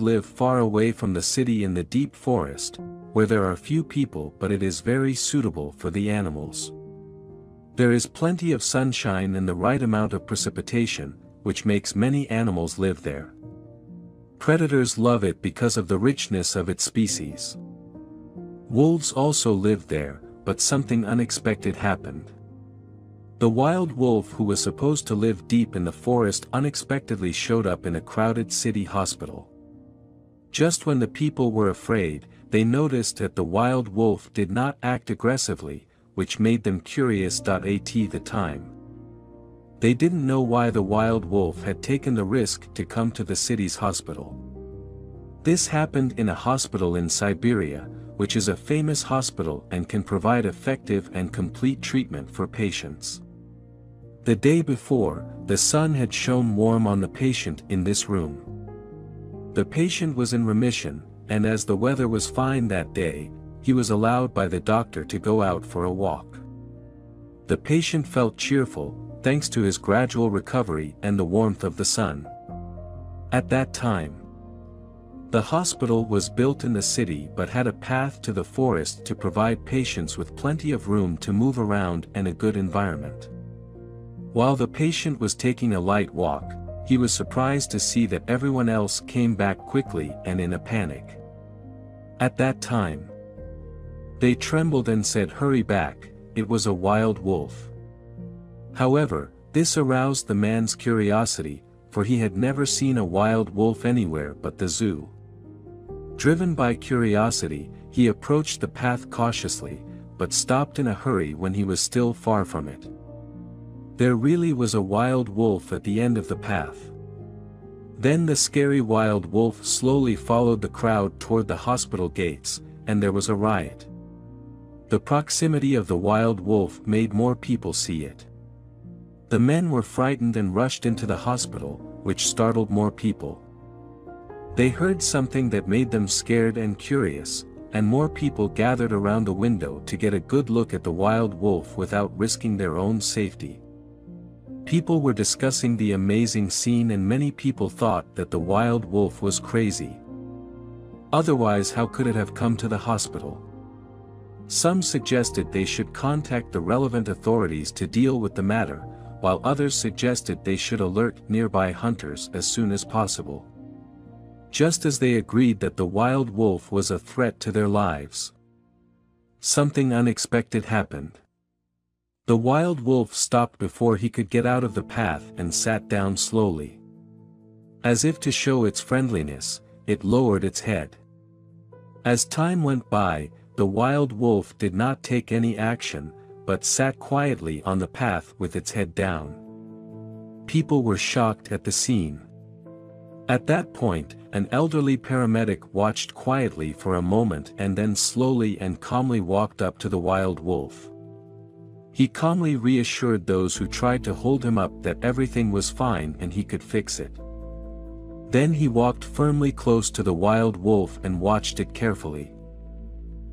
live far away from the city in the deep forest, where there are few people but it is very suitable for the animals. There is plenty of sunshine and the right amount of precipitation, which makes many animals live there. Predators love it because of the richness of its species. Wolves also lived there, but something unexpected happened. The wild wolf who was supposed to live deep in the forest unexpectedly showed up in a crowded city hospital. Just when the people were afraid, they noticed that the wild wolf did not act aggressively, which made them curious. At the time. They didn't know why the wild wolf had taken the risk to come to the city's hospital. This happened in a hospital in Siberia, which is a famous hospital and can provide effective and complete treatment for patients. The day before, the sun had shone warm on the patient in this room. The patient was in remission, and as the weather was fine that day, he was allowed by the doctor to go out for a walk. The patient felt cheerful, thanks to his gradual recovery and the warmth of the sun. At that time, the hospital was built in the city but had a path to the forest to provide patients with plenty of room to move around and a good environment. While the patient was taking a light walk, he was surprised to see that everyone else came back quickly and in a panic. At that time, they trembled and said hurry back, it was a wild wolf. However, this aroused the man's curiosity, for he had never seen a wild wolf anywhere but the zoo. Driven by curiosity, he approached the path cautiously, but stopped in a hurry when he was still far from it. There really was a wild wolf at the end of the path. Then the scary wild wolf slowly followed the crowd toward the hospital gates, and there was a riot. The proximity of the wild wolf made more people see it. The men were frightened and rushed into the hospital, which startled more people. They heard something that made them scared and curious, and more people gathered around the window to get a good look at the wild wolf without risking their own safety. People were discussing the amazing scene and many people thought that the wild wolf was crazy. Otherwise how could it have come to the hospital? Some suggested they should contact the relevant authorities to deal with the matter, while others suggested they should alert nearby hunters as soon as possible. Just as they agreed that the wild wolf was a threat to their lives. Something unexpected happened. The wild wolf stopped before he could get out of the path and sat down slowly. As if to show its friendliness, it lowered its head. As time went by, the wild wolf did not take any action, but sat quietly on the path with its head down. People were shocked at the scene. At that point, an elderly paramedic watched quietly for a moment and then slowly and calmly walked up to the wild wolf. He calmly reassured those who tried to hold him up that everything was fine and he could fix it. Then he walked firmly close to the wild wolf and watched it carefully.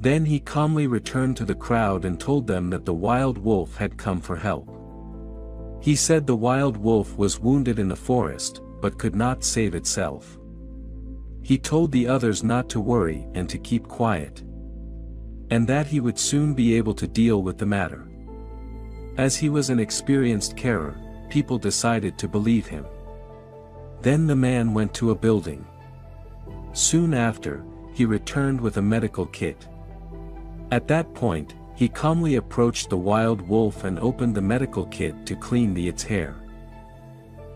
Then he calmly returned to the crowd and told them that the wild wolf had come for help. He said the wild wolf was wounded in the forest, but could not save itself. He told the others not to worry and to keep quiet. And that he would soon be able to deal with the matter. As he was an experienced carer, people decided to believe him. Then the man went to a building. Soon after, he returned with a medical kit. At that point, he calmly approached the wild wolf and opened the medical kit to clean the its hair.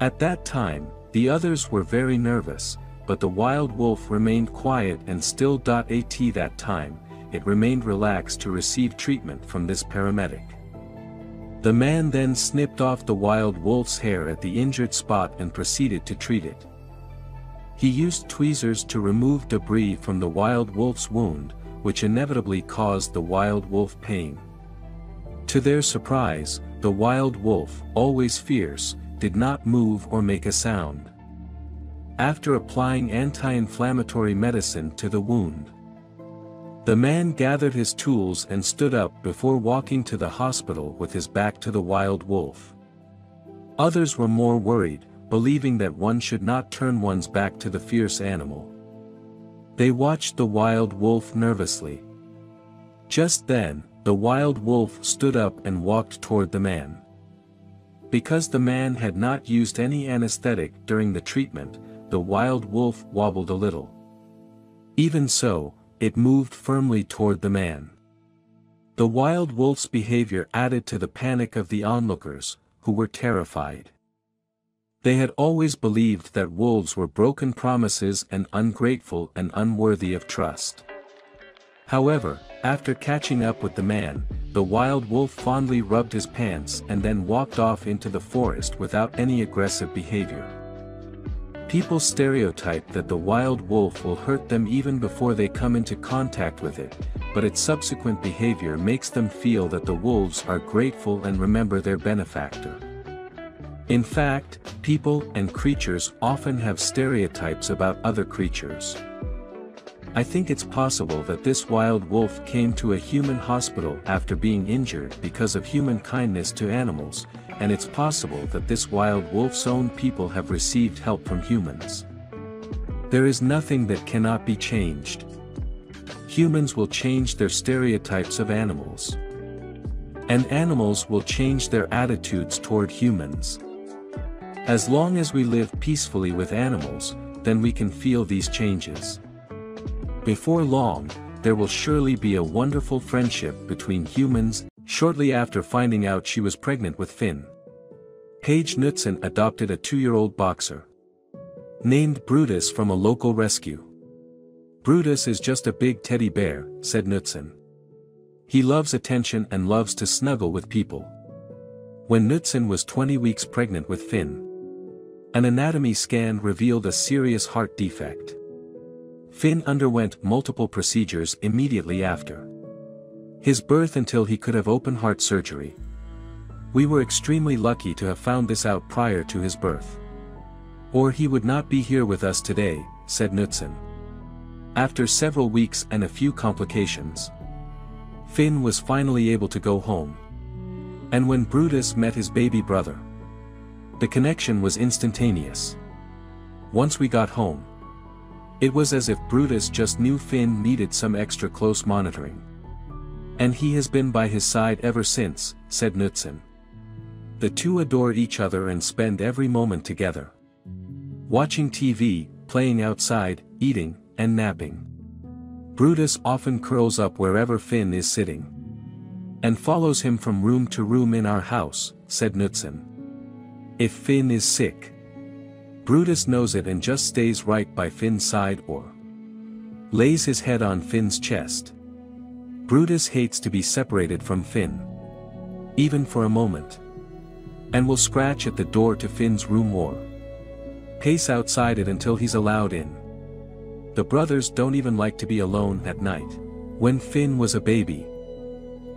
At that time, the others were very nervous, but the wild wolf remained quiet and still. At that time, it remained relaxed to receive treatment from this paramedic. The man then snipped off the wild wolf's hair at the injured spot and proceeded to treat it. He used tweezers to remove debris from the wild wolf's wound, which inevitably caused the wild wolf pain. To their surprise, the wild wolf, always fierce, did not move or make a sound. After applying anti-inflammatory medicine to the wound, the man gathered his tools and stood up before walking to the hospital with his back to the wild wolf. Others were more worried, believing that one should not turn one's back to the fierce animal. They watched the wild wolf nervously. Just then, the wild wolf stood up and walked toward the man. Because the man had not used any anesthetic during the treatment, the wild wolf wobbled a little. Even so, it moved firmly toward the man. The wild wolf's behavior added to the panic of the onlookers, who were terrified. They had always believed that wolves were broken promises and ungrateful and unworthy of trust. However, after catching up with the man, the wild wolf fondly rubbed his pants and then walked off into the forest without any aggressive behavior. People stereotype that the wild wolf will hurt them even before they come into contact with it, but its subsequent behavior makes them feel that the wolves are grateful and remember their benefactor. In fact, people and creatures often have stereotypes about other creatures. I think it's possible that this wild wolf came to a human hospital after being injured because of human kindness to animals, and it's possible that this wild wolf's own people have received help from humans. There is nothing that cannot be changed. Humans will change their stereotypes of animals. And animals will change their attitudes toward humans. As long as we live peacefully with animals, then we can feel these changes. Before long, there will surely be a wonderful friendship between humans Shortly after finding out she was pregnant with Finn, Paige Knutson adopted a two-year-old boxer. Named Brutus from a local rescue. Brutus is just a big teddy bear, said Knutson. He loves attention and loves to snuggle with people. When Knutson was 20 weeks pregnant with Finn, an anatomy scan revealed a serious heart defect. Finn underwent multiple procedures immediately after his birth until he could have open heart surgery. We were extremely lucky to have found this out prior to his birth. Or he would not be here with us today, said Knutson. After several weeks and a few complications, Finn was finally able to go home. And when Brutus met his baby brother, the connection was instantaneous. Once we got home, it was as if Brutus just knew Finn needed some extra close monitoring. And he has been by his side ever since, said Knutson. The two adore each other and spend every moment together. Watching TV, playing outside, eating, and napping. Brutus often curls up wherever Finn is sitting. And follows him from room to room in our house, said Knutson. If Finn is sick. Brutus knows it and just stays right by Finn's side or lays his head on Finn's chest. Brutus hates to be separated from Finn. Even for a moment. And will scratch at the door to Finn's room or pace outside it until he's allowed in. The brothers don't even like to be alone at night. When Finn was a baby,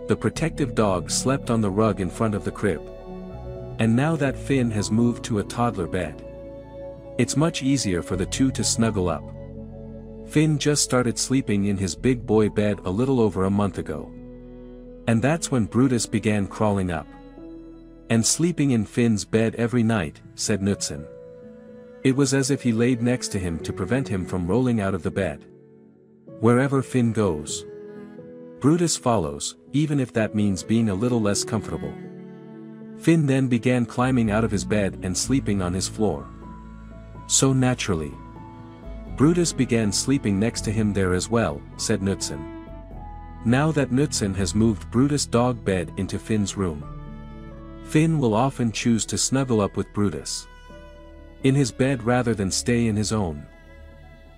the protective dog slept on the rug in front of the crib. And now that Finn has moved to a toddler bed, it's much easier for the two to snuggle up. Finn just started sleeping in his big boy bed a little over a month ago. And that's when Brutus began crawling up. And sleeping in Finn's bed every night, said Knutson. It was as if he laid next to him to prevent him from rolling out of the bed. Wherever Finn goes. Brutus follows, even if that means being a little less comfortable. Finn then began climbing out of his bed and sleeping on his floor. So naturally. Brutus began sleeping next to him there as well, said Knutson. Now that Knutson has moved Brutus' dog bed into Finn's room. Finn will often choose to snuggle up with Brutus. In his bed rather than stay in his own.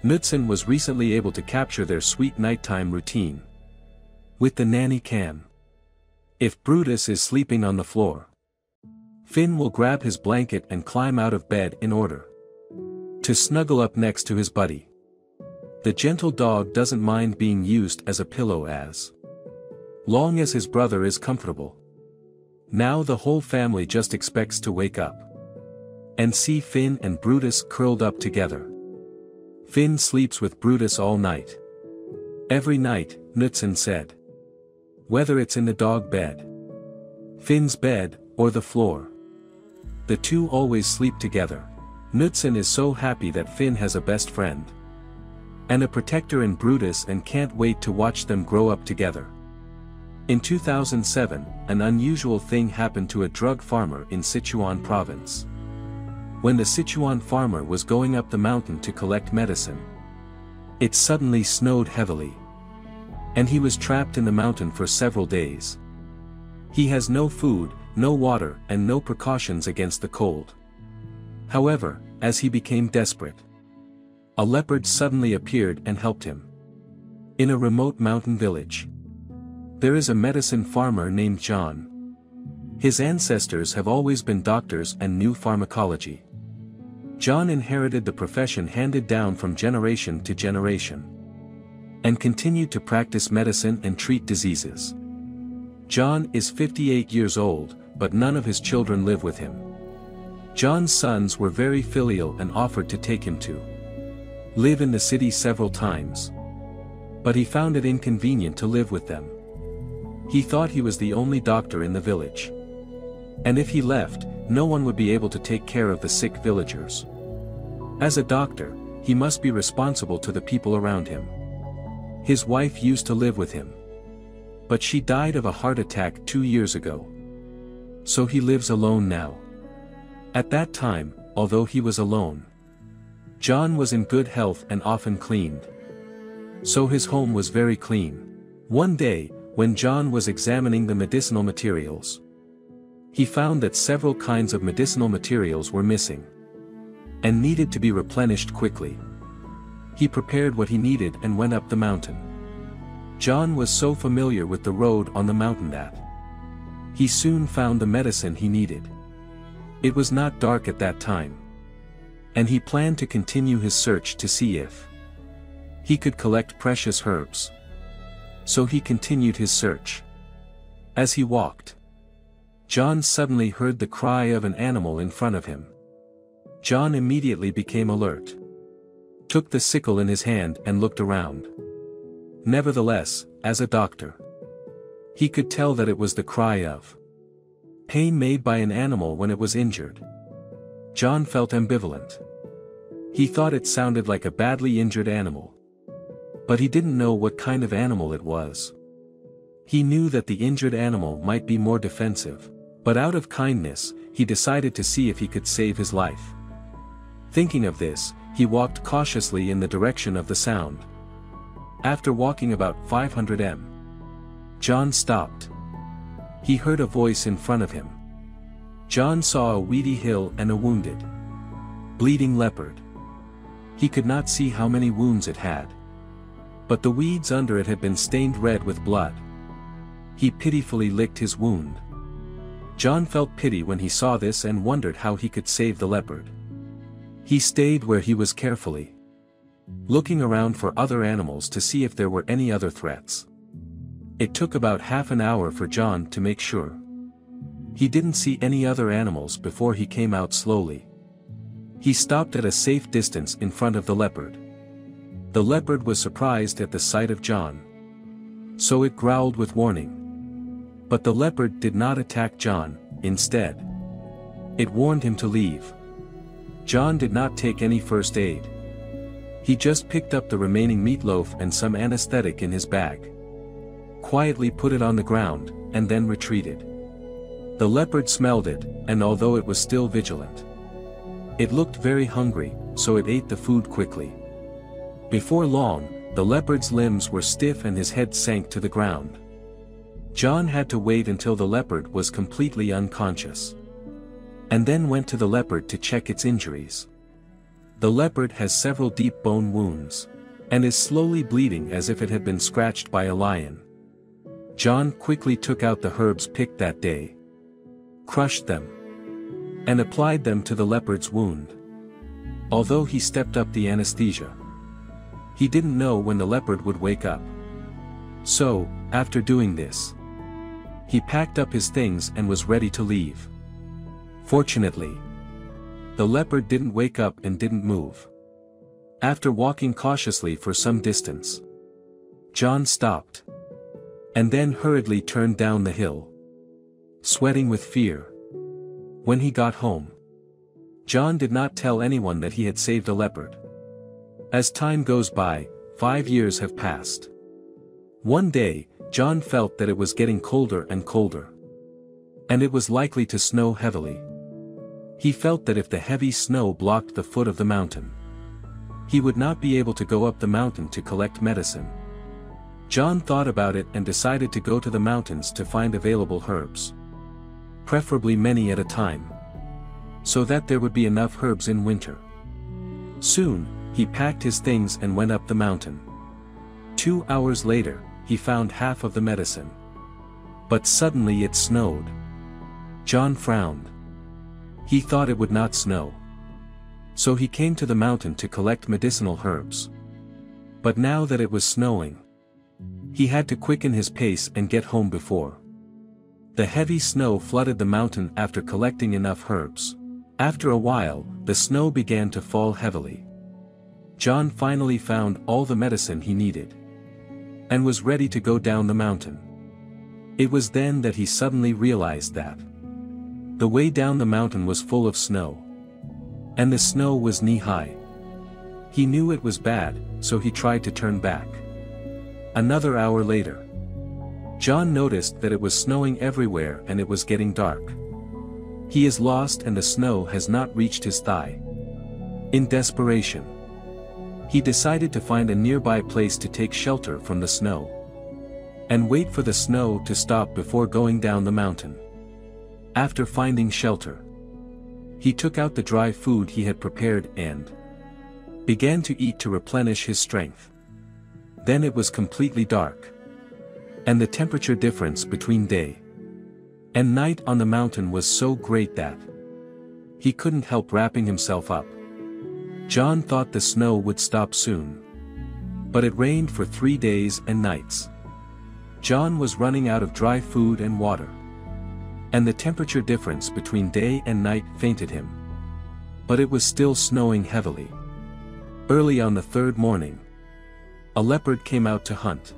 Knutson was recently able to capture their sweet nighttime routine. With the nanny cam. If Brutus is sleeping on the floor. Finn will grab his blanket and climb out of bed in order to snuggle up next to his buddy. The gentle dog doesn't mind being used as a pillow as long as his brother is comfortable. Now the whole family just expects to wake up and see Finn and Brutus curled up together. Finn sleeps with Brutus all night. Every night, Knutson said. Whether it's in the dog bed, Finn's bed, or the floor. The two always sleep together. Knutson is so happy that Finn has a best friend. And a protector in Brutus and can't wait to watch them grow up together. In 2007, an unusual thing happened to a drug farmer in Sichuan province. When the Sichuan farmer was going up the mountain to collect medicine, it suddenly snowed heavily. And he was trapped in the mountain for several days. He has no food, no water and no precautions against the cold. However, as he became desperate, a leopard suddenly appeared and helped him. In a remote mountain village, there is a medicine farmer named John. His ancestors have always been doctors and knew pharmacology. John inherited the profession handed down from generation to generation. And continued to practice medicine and treat diseases. John is 58 years old, but none of his children live with him. John's sons were very filial and offered to take him to live in the city several times. But he found it inconvenient to live with them. He thought he was the only doctor in the village. And if he left, no one would be able to take care of the sick villagers. As a doctor, he must be responsible to the people around him. His wife used to live with him. But she died of a heart attack two years ago. So he lives alone now. At that time, although he was alone, John was in good health and often cleaned. So his home was very clean. One day, when John was examining the medicinal materials, he found that several kinds of medicinal materials were missing and needed to be replenished quickly. He prepared what he needed and went up the mountain. John was so familiar with the road on the mountain that he soon found the medicine he needed. It was not dark at that time. And he planned to continue his search to see if he could collect precious herbs. So he continued his search. As he walked, John suddenly heard the cry of an animal in front of him. John immediately became alert. Took the sickle in his hand and looked around. Nevertheless, as a doctor, he could tell that it was the cry of pain made by an animal when it was injured. John felt ambivalent. He thought it sounded like a badly injured animal. But he didn't know what kind of animal it was. He knew that the injured animal might be more defensive, but out of kindness, he decided to see if he could save his life. Thinking of this, he walked cautiously in the direction of the sound. After walking about 500 m, John stopped. He heard a voice in front of him. John saw a weedy hill and a wounded, bleeding leopard. He could not see how many wounds it had. But the weeds under it had been stained red with blood. He pitifully licked his wound. John felt pity when he saw this and wondered how he could save the leopard. He stayed where he was carefully, looking around for other animals to see if there were any other threats. It took about half an hour for John to make sure. He didn't see any other animals before he came out slowly. He stopped at a safe distance in front of the leopard. The leopard was surprised at the sight of John. So it growled with warning. But the leopard did not attack John, instead. It warned him to leave. John did not take any first aid. He just picked up the remaining meatloaf and some anesthetic in his bag quietly put it on the ground, and then retreated. The leopard smelled it, and although it was still vigilant, it looked very hungry, so it ate the food quickly. Before long, the leopard's limbs were stiff and his head sank to the ground. John had to wait until the leopard was completely unconscious. And then went to the leopard to check its injuries. The leopard has several deep bone wounds. And is slowly bleeding as if it had been scratched by a lion. John quickly took out the herbs picked that day. Crushed them. And applied them to the leopard's wound. Although he stepped up the anesthesia. He didn't know when the leopard would wake up. So, after doing this, he packed up his things and was ready to leave. Fortunately, the leopard didn't wake up and didn't move. After walking cautiously for some distance, John stopped. And then hurriedly turned down the hill. Sweating with fear. When he got home. John did not tell anyone that he had saved a leopard. As time goes by, five years have passed. One day, John felt that it was getting colder and colder. And it was likely to snow heavily. He felt that if the heavy snow blocked the foot of the mountain, he would not be able to go up the mountain to collect medicine. John thought about it and decided to go to the mountains to find available herbs. Preferably many at a time. So that there would be enough herbs in winter. Soon, he packed his things and went up the mountain. Two hours later, he found half of the medicine. But suddenly it snowed. John frowned. He thought it would not snow. So he came to the mountain to collect medicinal herbs. But now that it was snowing, he had to quicken his pace and get home before. The heavy snow flooded the mountain after collecting enough herbs. After a while, the snow began to fall heavily. John finally found all the medicine he needed. And was ready to go down the mountain. It was then that he suddenly realized that. The way down the mountain was full of snow. And the snow was knee-high. He knew it was bad, so he tried to turn back. Another hour later. John noticed that it was snowing everywhere and it was getting dark. He is lost and the snow has not reached his thigh. In desperation. He decided to find a nearby place to take shelter from the snow. And wait for the snow to stop before going down the mountain. After finding shelter. He took out the dry food he had prepared and began to eat to replenish his strength. Then it was completely dark. And the temperature difference between day and night on the mountain was so great that he couldn't help wrapping himself up. John thought the snow would stop soon. But it rained for three days and nights. John was running out of dry food and water. And the temperature difference between day and night fainted him. But it was still snowing heavily. Early on the third morning, a leopard came out to hunt.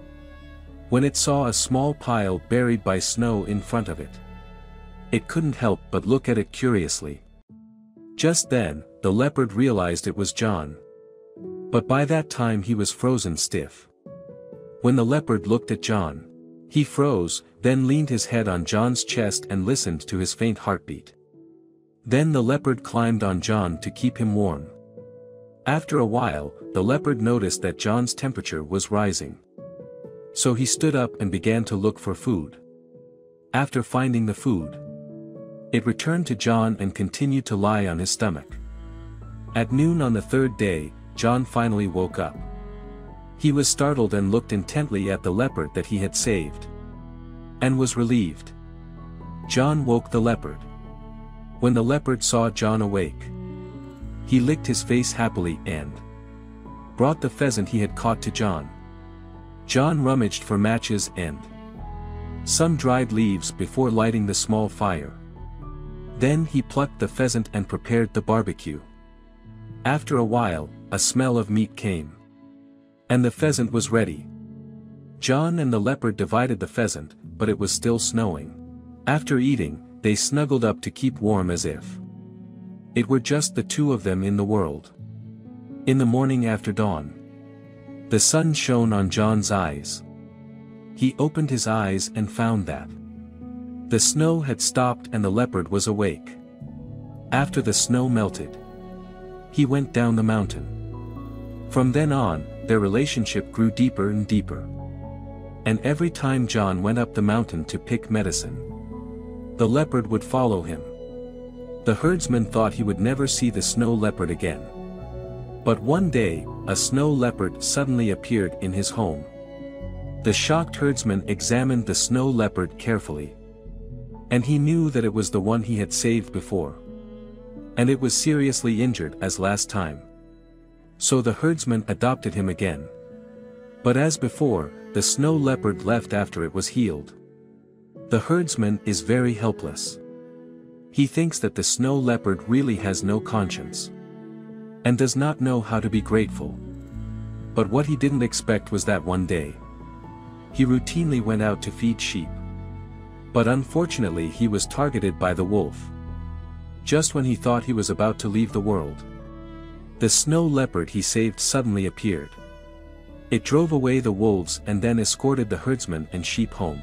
When it saw a small pile buried by snow in front of it, it couldn't help but look at it curiously. Just then, the leopard realized it was John. But by that time he was frozen stiff. When the leopard looked at John, he froze, then leaned his head on John's chest and listened to his faint heartbeat. Then the leopard climbed on John to keep him warm. After a while, the leopard noticed that John's temperature was rising. So he stood up and began to look for food. After finding the food, it returned to John and continued to lie on his stomach. At noon on the third day, John finally woke up. He was startled and looked intently at the leopard that he had saved. And was relieved. John woke the leopard. When the leopard saw John awake, he licked his face happily and brought the pheasant he had caught to John. John rummaged for matches and some dried leaves before lighting the small fire. Then he plucked the pheasant and prepared the barbecue. After a while, a smell of meat came. And the pheasant was ready. John and the leopard divided the pheasant, but it was still snowing. After eating, they snuggled up to keep warm as if it were just the two of them in the world. In the morning after dawn. The sun shone on John's eyes. He opened his eyes and found that the snow had stopped and the leopard was awake. After the snow melted, he went down the mountain. From then on, their relationship grew deeper and deeper. And every time John went up the mountain to pick medicine, the leopard would follow him. The herdsman thought he would never see the snow leopard again. But one day, a snow leopard suddenly appeared in his home. The shocked herdsman examined the snow leopard carefully. And he knew that it was the one he had saved before. And it was seriously injured as last time. So the herdsman adopted him again. But as before, the snow leopard left after it was healed. The herdsman is very helpless. He thinks that the snow leopard really has no conscience. And does not know how to be grateful. But what he didn't expect was that one day. He routinely went out to feed sheep. But unfortunately he was targeted by the wolf. Just when he thought he was about to leave the world. The snow leopard he saved suddenly appeared. It drove away the wolves and then escorted the herdsmen and sheep home.